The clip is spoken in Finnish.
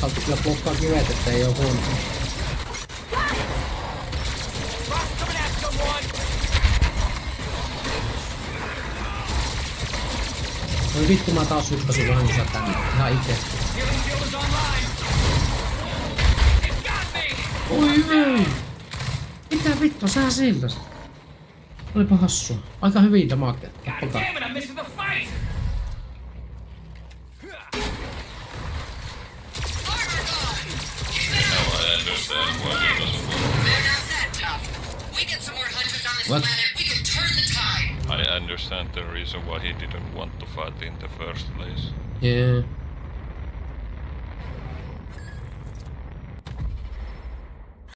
Toki kyllä blokkaa kivet, että ei oo huono. Voi vittu mä taas hyppäsin vahingossa tänne. Ihan itse. Healing shield is online! It got me! Oi ei! Mitä vittu, sä siltä? Olipa hassua. Aika hyvin damaget. God damn it, I'm missing the fight! We get some more hunters on this What? planet, we can turn the tide. I understand the reason why he didn't want to fight in the first place. Yeah.